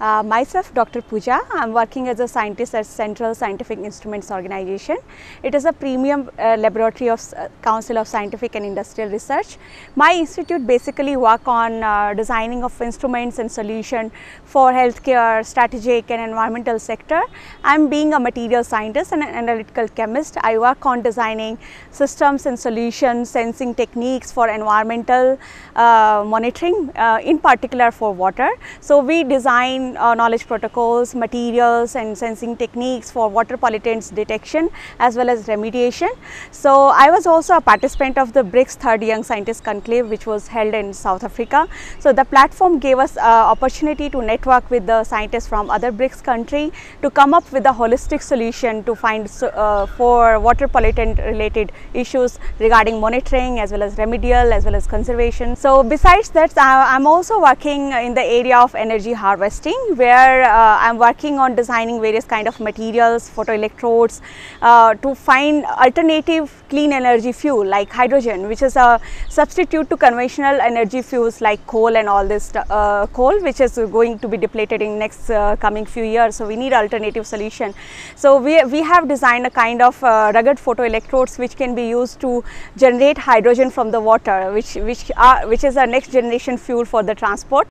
Uh, myself, Dr. Pooja. I am working as a scientist at Central Scientific Instruments Organization. It is a premium uh, laboratory of uh, Council of Scientific and Industrial Research. My institute basically work on uh, designing of instruments and solution for healthcare, strategic and environmental sector. I am being a material scientist and an analytical chemist. I work on designing systems and solutions, sensing techniques for environmental uh, monitoring, uh, in particular for water. So, we design uh, knowledge protocols, materials and sensing techniques for water pollutants detection as well as remediation. So, I was also a participant of the BRICS third Young Scientist Conclave which was held in South Africa. So, the platform gave us uh, opportunity to network with the scientists from other BRICS country to come up with a holistic solution to find uh, for water pollutant related issues regarding monitoring as well as remedial as well as conservation. So, besides that I am also working in the area of energy harvesting where uh, I am working on designing various kind of materials, photoelectrodes uh, to find alternative clean energy fuel like hydrogen which is a substitute to conventional energy fuels like coal and all this uh, coal which is going to be depleted in next uh, coming few years. So, we need alternative solution. So, we, we have designed a kind of uh, rugged photoelectrodes which can be used to generate hydrogen from the water which, which, are, which is a next generation fuel for the transport.